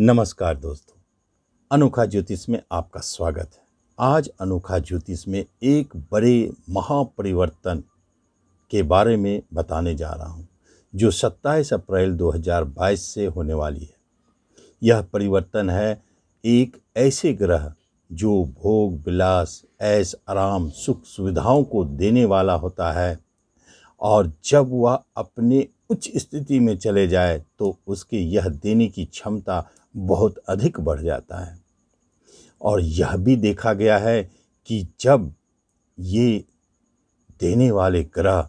नमस्कार दोस्तों। अनोखा ज्योतिष में आपका स्वागत है। आज अनोखा ज्योतिष में एक बड़े महापरिवर्तन के बारे में बताने जा रहा हूँ, जो 27 अप्रैल 2022 से होने वाली है। यह परिवर्तन है एक ऐसे ग्रह, जो भोग, विलास ऐस आराम, सुख सुविधाओं को देने वाला होता है। और जब वह अपने उच्च स्थिति में चले जाए तो उसके यह देने की क्षमता बहुत अधिक बढ़ जाता है। और यह भी देखा गया है कि जब ये देने वाले ग्रह,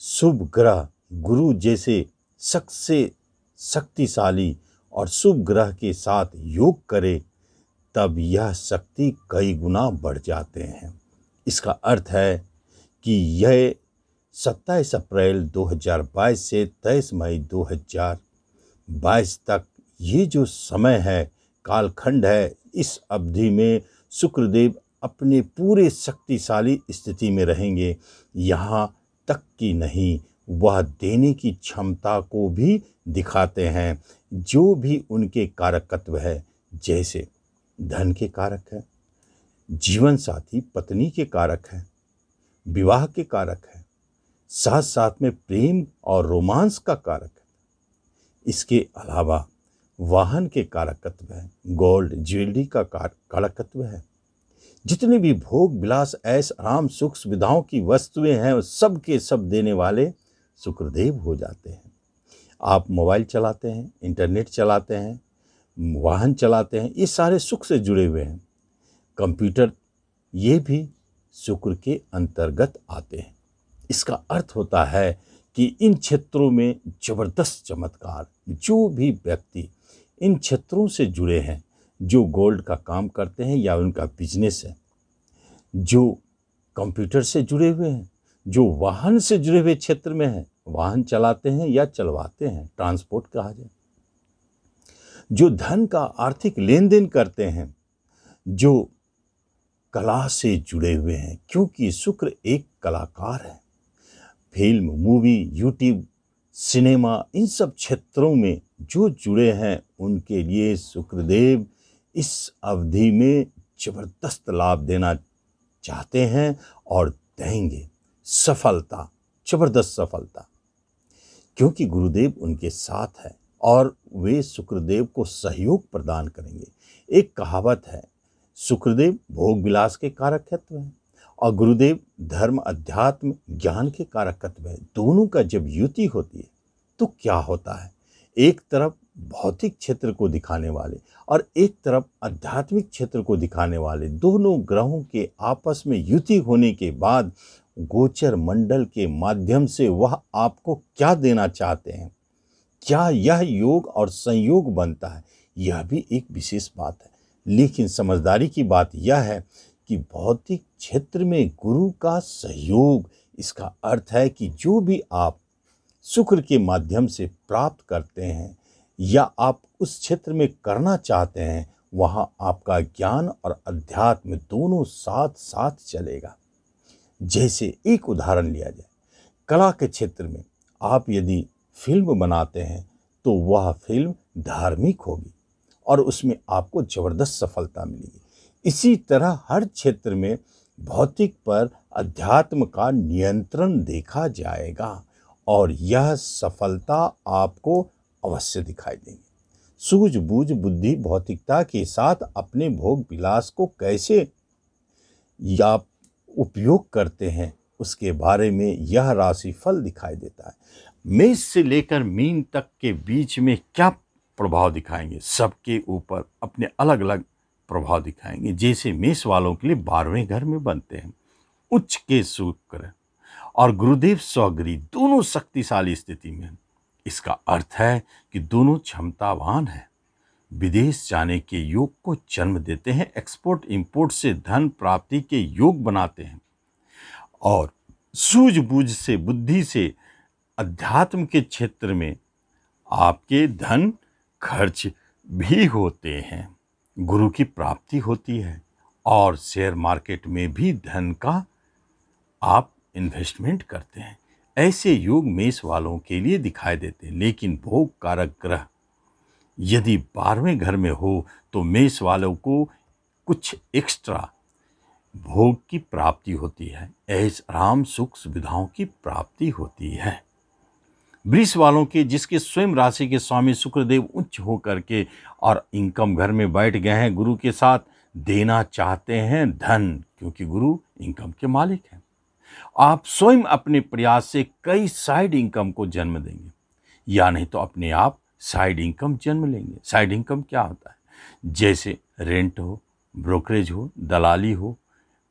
शुभ ग्रह, गुरु जैसे सबसे शक्तिशाली और शुभ ग्रह के साथ योग करे, तब यह शक्ति कई गुना बढ़ जाते हैं। इसका अर्थ है कि यह 27 अप्रैल 2022 से 23 मई 2022 तक ये जो समय है, कालखंड है, इस अवधि में शुक्रदेव अपने पूरे शक्तिशाली स्थिति में रहेंगे। यहाँ तक कि नहीं, वह देने की क्षमता को भी दिखाते हैं, जो भी उनके कारकत्व है। जैसे, धन के कारक है, जीवन साथी पत्नी के कारक है, विवाह के कारक है साथ साथ में प्रेम और रोमांस का कारक है। इसके अलावा वाहन के कारकत्व है, गोल्ड, ज्वेलरी का कारकत्व है। जितने भी भोग, विलास ऐस आराम सुख, सुविधाओं की वस्तुएँ हैं सब के सब देने वाले शुक्रदेव हो जाते हैं। आप मोबाइल चलाते हैं, इंटरनेट चलाते हैं, वाहन चलाते हैं, ये सारे सुख से जुड़े हुए हैं। कंप्यूटर ये भी शुक्र के अंतर्गत आते हैं। इसका अर्थ होता है कि इन क्षेत्रों में ज़बरदस्त चमत्कार, जो भी व्यक्ति इन क्षेत्रों से जुड़े हैं, जो गोल्ड का काम करते हैं या उनका बिज़नेस है, जो कंप्यूटर से जुड़े हुए हैं, जो वाहन से जुड़े हुए क्षेत्र में हैं, वाहन चलाते हैं या चलवाते हैं ट्रांसपोर्ट कहा जाए, जो धन का आर्थिक लेन देन करते हैं, जो कला से जुड़े हुए हैं, क्योंकि शुक्र एक कलाकार है। फ़िल्म, मूवी, यूट्यूब, सिनेमा, इन सब क्षेत्रों में जो जुड़े हैं, उनके लिए शुक्रदेव इस अवधि में ज़बरदस्त लाभ देना चाहते हैं और देंगे सफलता, ज़बरदस्त सफलता। क्योंकि गुरुदेव उनके साथ है और वे शुक्रदेव को सहयोग प्रदान करेंगे। एक कहावत है शुक्रदेव भोग विलास के कारक हैं। और गुरुदेव धर्म, अध्यात्म, ज्ञान के कारकत्व है। दोनों का जब युति होती है तो क्या होता है? एक तरफ़ भौतिक क्षेत्र को दिखाने वाले और एक तरफ़ आध्यात्मिक क्षेत्र को दिखाने वाले दोनों ग्रहों के आपस में युति होने के बाद गोचर मंडल के माध्यम से वह आपको क्या देना चाहते हैं? क्या यह योग और संयोग बनता है? यह भी एक विशेष बात है। लेकिन समझदारी की बात यह है कि भौतिक क्षेत्र में गुरु का सहयोग, इसका अर्थ है कि जो भी आप शुक्र के माध्यम से प्राप्त करते हैं या आप उस क्षेत्र में करना चाहते हैं, वहाँ आपका ज्ञान और अध्यात्म दोनों साथ साथ चलेगा। जैसे एक उदाहरण लिया जाए, कला के क्षेत्र में आप यदि फ़िल्म बनाते हैं तो वह फ़िल्म धार्मिक होगी और उसमें आपको ज़बरदस्त सफलता मिलेगी। इसी तरह हर क्षेत्र में भौतिक पर अध्यात्म का नियंत्रण देखा जाएगा और यह सफलता आपको अवश्य दिखाई देंगी। सूझबूझ बुद्धि भौतिकता के साथ अपने भोग विलास को कैसे या उपयोग करते हैं, उसके बारे में यह राशि फल दिखाई देता है। मेष से लेकर मीन तक के बीच में क्या प्रभाव दिखाएँगे? सबके ऊपर अपने अलग अलग प्रभाव दिखाएँगे। जैसे मेष वालों के लिए बारहवें घर में बनते हैं। उच्च के शुक्र और गुरुदेव स्वगरी दोनों शक्तिशाली स्थिति में इसका अर्थ है कि दोनों क्षमतावान हैं। विदेश जाने के योग को जन्म देते हैं एक्सपोर्ट इंपोर्ट से धन प्राप्ति के योग बनाते हैं। और सूझबूझ से, बुद्धि से अध्यात्म के क्षेत्र में आपके धन खर्च भी होते हैं। गुरु की प्राप्ति होती है और शेयर मार्केट में भी धन का आप इन्वेस्टमेंट करते हैं। ऐसे योग मेष वालों के लिए दिखाई देते हैं, लेकिन भोग कारक ग्रह, यदि बारहवें घर में हो तो मेष वालों को कुछ एक्स्ट्रा भोग की प्राप्ति होती है। ऐस आराम सुख सुविधाओं की प्राप्ति होती है। वृष वालों के, जिसके स्वयं राशि के स्वामी शुक्रदेव उच्च होकर के और इनकम घर में बैठ गए हैं, गुरु के साथ देना चाहते हैं धन, क्योंकि गुरु इनकम के मालिक हैं। आप स्वयं अपने प्रयास से कई साइड इनकम को जन्म देंगे, या नहीं तो अपने आप साइड इनकम जन्म लेंगे। साइड इनकम क्या होता है? जैसे रेंट हो, ब्रोकरेज हो, दलाली हो,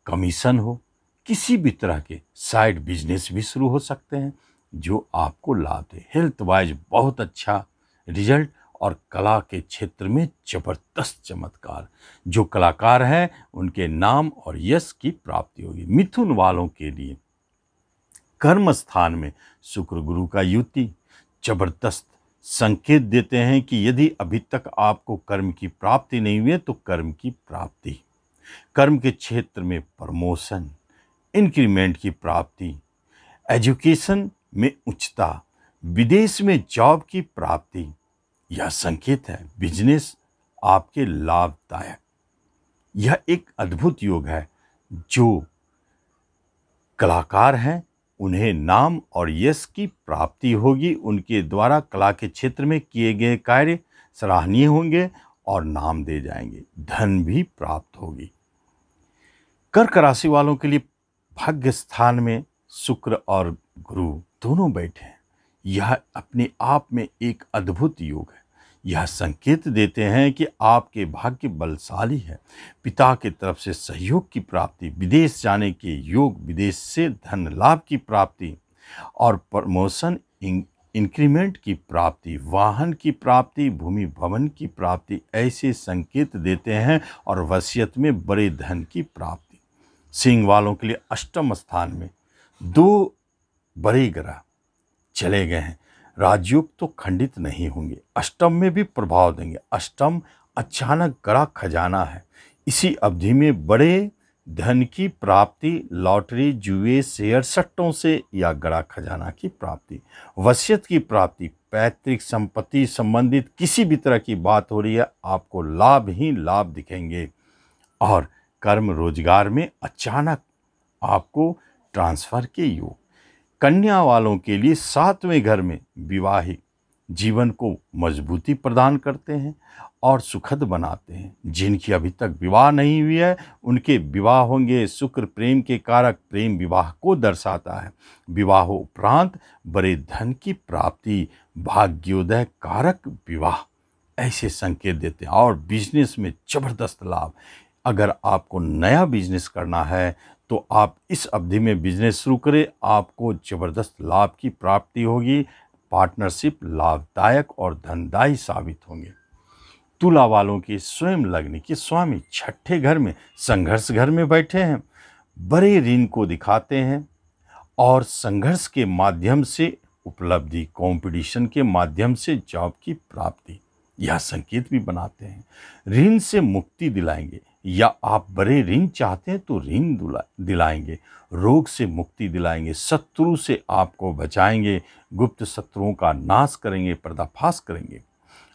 कमीशन हो, किसी भी तरह के साइड बिज़नेस भी शुरू हो सकते हैं। जो आपको लाभ दे हेल्थ वाइज बहुत अच्छा रिज़ल्ट और कला के क्षेत्र में ज़बरदस्त चमत्कार। जो कलाकार हैं, उनके नाम और यश की प्राप्ति होगी। मिथुन वालों के लिए कर्म स्थान में शुक्र गुरु का युति ज़बरदस्त संकेत देते हैं कि यदि अभी तक आपको कर्म की प्राप्ति नहीं हुई है तो कर्म की प्राप्ति। कर्म के क्षेत्र में प्रमोशन इंक्रीमेंट की प्राप्ति एजुकेशन में उच्चता, विदेश में जॉब की प्राप्ति, यह संकेत है, बिज़नेस आपके लाभदायक। यह एक अद्भुत योग है, जो कलाकार हैं, उन्हें नाम और यश की प्राप्ति होगी, उनके द्वारा कला के क्षेत्र में किए गए कार्य सराहनीय होंगे और नाम दे जाएँगे, धन भी प्राप्त होगी। कर्क राशि वालों के लिए भाग्य स्थान में शुक्र और गुरु दोनों बैठे हैं। यह अपने आप में एक अद्भुत योग है। यह संकेत देते हैं कि आपके भाग्य बलशाली है। पिता की तरफ़ से सहयोग की प्राप्ति, विदेश जाने के योग, विदेश से धन लाभ की प्राप्ति और प्रमोशन इंक्रीमेंट की प्राप्ति, वाहन की प्राप्ति, भूमि भवन की प्राप्ति, ऐसे संकेत देते हैं और वसीयत में बड़े धन की प्राप्ति। सिंह वालों के लिए अष्टम स्थान में दो बड़े ग्रह। चले गए हैं। राजयोग तो खंडित नहीं होंगे। अष्टम में भी प्रभाव देंगे। अष्टम अचानक गड़ा खजाना है। इसी अवधि में बड़े धन की प्राप्ति, लॉटरी, जुए, शेयर, सट्टों से या गड़ा खजाना की प्राप्ति, वसीयत की प्राप्ति, पैतृक संपत्ति संबंधित किसी भी तरह की बात हो रही है, आपको लाभ ही लाभ दिखेंगे। और कर्म रोज़गार में अचानक आपको ट्रांसफ़र के योग कन्या वालों के लिए सातवें घर में विवाहिक जीवन को मजबूती प्रदान करते हैं और सुखद बनाते हैं। जिनकी अभी तक विवाह नहीं हुई है, उनके विवाह होंगे। शुक्र प्रेम के कारक प्रेम विवाह को दर्शाता है। विवाह उपरांत बड़े धन की प्राप्ति, भाग्योदय कारक विवाह, ऐसे संकेत देते हैं। और बिज़नेस में ज़बरदस्त लाभ। अगर आपको नया बिज़नेस करना है तो आप इस अवधि में बिज़नेस शुरू करें। आपको ज़बरदस्त लाभ की प्राप्ति होगी। पार्टनरशिप लाभदायक और धनदायी साबित होंगे। तुला वालों की स्वयं लग्न के स्वामी छठे घर में, संघर्ष घर में बैठे हैं। बड़े ऋण को दिखाते हैं और संघर्ष के माध्यम से, उपलब्धि कंपटीशन के माध्यम से जॉब की प्राप्ति। यह संकेत भी बनाते हैं। ऋण से मुक्ति दिलाएँगे। या आप बड़े ऋण चाहते हैं तो ऋण दिलाएँगे। रोग से मुक्ति दिलाएँगे। शत्रु से आपको बचाएँगे। गुप्त शत्रुओं का नाश करेंगे, पर्दाफाश करेंगे।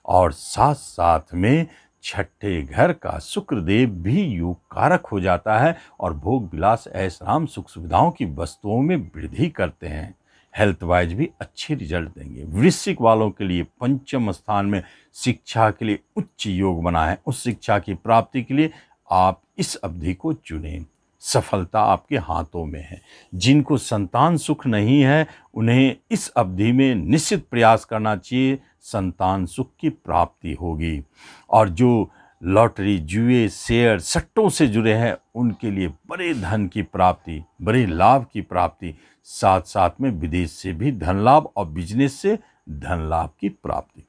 और साथ साथ में छठे घर का शुक्रदेव भी योग कारक हो जाता है और भोग विलास ऐसराम सुख सुविधाओं की वस्तुओं में वृद्धि करते हैं। हेल्थ वाइज भी अच्छे रिज़ल्ट देंगे। वृश्चिक वालों के लिए पंचम स्थान में शिक्षा के लिए उच्च योग बना है उस शिक्षा की प्राप्ति के लिए आप इस अवधि को चुनें। सफलता आपके हाथों में है। जिनको संतान सुख नहीं है, उन्हें इस अवधि में निश्चित प्रयास करना चाहिए। संतान सुख की प्राप्ति होगी। और जो लॉटरी, जुए, शेयर, सट्टों से जुड़े हैं, उनके लिए बड़े धन की प्राप्ति, बड़े लाभ की प्राप्ति साथ साथ में विदेश से भी धन लाभ और बिज़नेस से धन लाभ की प्राप्ति।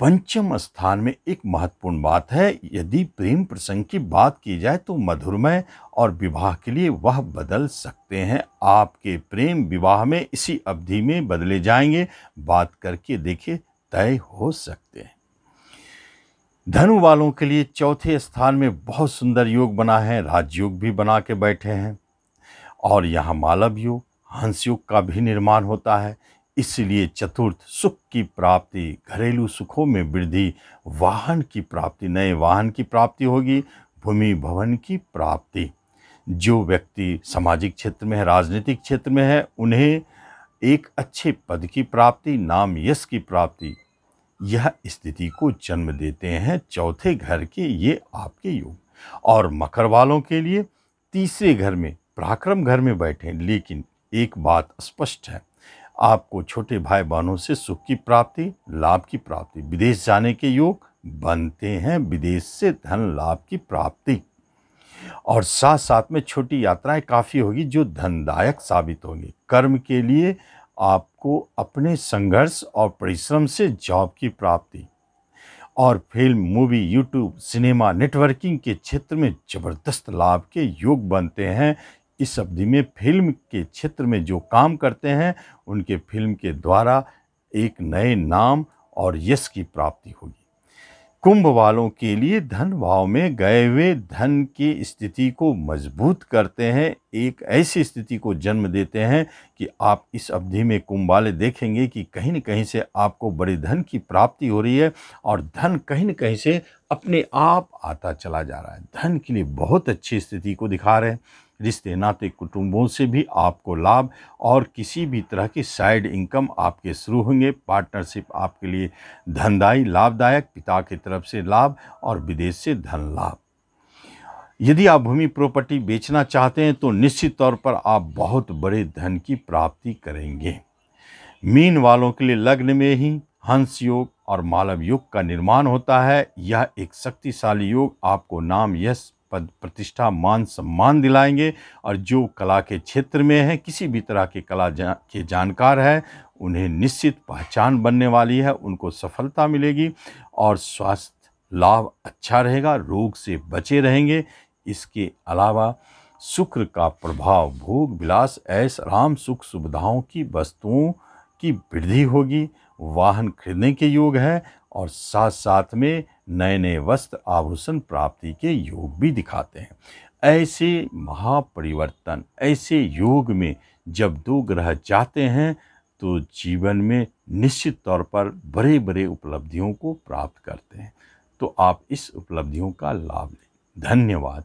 पंचम स्थान में एक महत्वपूर्ण बात है, यदि प्रेम प्रसंग की बात की जाए तो मधुरमय और विवाह के लिए वह बदल सकते हैं। आपके प्रेम विवाह में इसी अवधि में बदले जाएँगे। बात करके देखिए, तय हो सकते हैं। धनु वालों के लिए चौथे स्थान में बहुत सुंदर योग बना है, राजयोग भी बना के बैठे हैं। और यहाँ मालव योग, हंस योग का भी निर्माण होता है। इसलिए चतुर्थ सुख की प्राप्ति, घरेलू सुखों में वृद्धि, वाहन की प्राप्ति, नए वाहन की प्राप्ति होगी, भूमि भवन की प्राप्ति। जो व्यक्ति सामाजिक क्षेत्र में है, राजनीतिक क्षेत्र में है, उन्हें एक अच्छे पद की प्राप्ति, नाम यश की प्राप्ति, यह स्थिति को जन्म देते हैं चौथे घर के ये आपके योग। और मकर वालों के लिए तीसरे घर में, पराक्रम घर में बैठे, लेकिन एक बात स्पष्ट है आपको छोटे भाई बहनों से सुख की प्राप्ति, लाभ की प्राप्ति। विदेश जाने के योग बनते हैं, विदेश से धन लाभ की प्राप्ति। और साथ साथ में छोटी यात्राएँ काफ़ी होगी जो धनदायक साबित होंगी। कर्म के लिए आपको अपने संघर्ष और परिश्रम से जॉब की प्राप्ति। और film, movie, YouTube, cinema, networking के क्षेत्र में ज़बरदस्त लाभ के योग बनते हैं। इस अवधि में फ़िल्म के क्षेत्र में जो काम करते हैं, उनके फ़िल्म के द्वारा एक नए नाम और यश की प्राप्ति होगी। कुंभ वालों के लिए धन भाव में गए हुए धन की स्थिति को मज़बूत करते हैं, एक ऐसी स्थिति को जन्म देते हैं कि आप इस अवधि में कुंभ वाले देखेंगे कि कहीं न कहीं से आपको बड़े धन की प्राप्ति हो रही है और धन कहीं न कहीं से अपने आप आता चला जा रहा है। धन के लिए बहुत अच्छी स्थिति को दिखा रहे हैं। रिश्ते, नाते, कुटुंबों से भी आपको लाभ और किसी भी तरह की साइड इनकम आपके शुरू होंगे। पार्टनरशिप आपके लिए धनदायी, लाभदायक, पिता की तरफ़ से लाभ और विदेश से धन लाभ। यदि आप भूमि प्रॉपर्टी बेचना चाहते हैं तो निश्चित तौर पर आप बहुत बड़े धन की प्राप्ति करेंगे। मीन वालों के लिए लग्न में ही हंस योग और मालव योग का निर्माण होता है। यह एक शक्तिशाली योग। आपको नाम यश पद प्रतिष्ठा मान सम्मान दिलाएँगे और जो कला के क्षेत्र में है किसी भी तरह के कला जा, के जानकार है उन्हें निश्चित पहचान बनने वाली है उनको सफलता मिलेगी और स्वास्थ्य लाभ अच्छा रहेगा रोग से बचे रहेंगे। इसके अलावा शुक्र का प्रभाव भोग विलास ऐस आराम सुख सुविधाओं की वस्तुओं की वृद्धि होगी। वाहन खरीदने के योग है और साथ साथ में नए नए वस्त्र आभूषण प्राप्ति के योग भी दिखाते हैं। ऐसे महापरिवर्तन, ऐसे योग में जब दो ग्रह जाते हैं तो जीवन में निश्चित तौर पर बड़े बड़े उपलब्धियों को प्राप्त करते हैं। तो आप इस उपलब्धियों का लाभ लें। धन्यवाद।